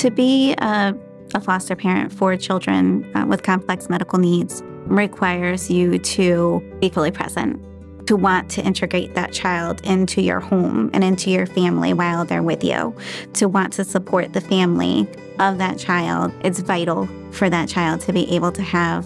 To be a, a foster parent for children uh, with complex medical needs requires you to be fully present, to want to integrate that child into your home and into your family while they're with you, to want to support the family of that child. It's vital for that child to be able to have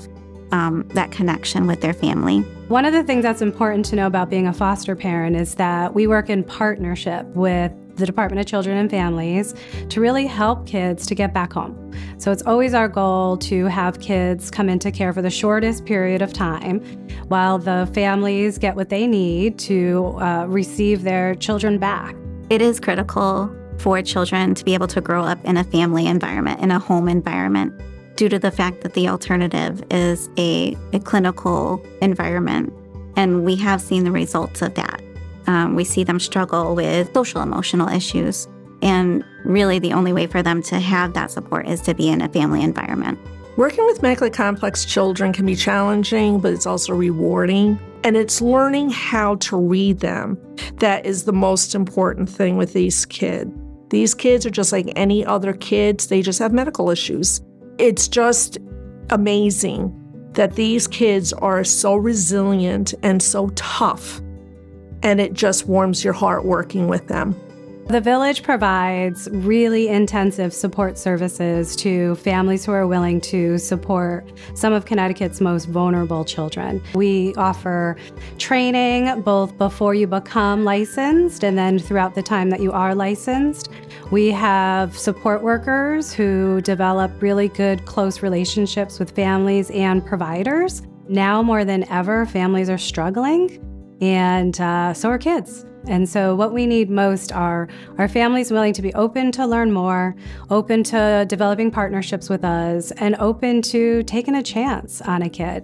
um, that connection with their family. One of the things that's important to know about being a foster parent is that we work in partnership with the Department of Children and Families to really help kids to get back home. So it's always our goal to have kids come into care for the shortest period of time while the families get what they need to uh, receive their children back. It is critical for children to be able to grow up in a family environment, in a home environment, due to the fact that the alternative is a, a clinical environment. And we have seen the results of that. Um, we see them struggle with social emotional issues. And really, the only way for them to have that support is to be in a family environment. Working with medically complex children can be challenging, but it's also rewarding. And it's learning how to read them that is the most important thing with these kids. These kids are just like any other kids, they just have medical issues. It's just amazing that these kids are so resilient and so tough and it just warms your heart working with them. The village provides really intensive support services to families who are willing to support some of Connecticut's most vulnerable children. We offer training both before you become licensed and then throughout the time that you are licensed. We have support workers who develop really good, close relationships with families and providers. Now more than ever, families are struggling and uh, so are kids. And so, what we need most are our families willing to be open to learn more, open to developing partnerships with us, and open to taking a chance on a kid.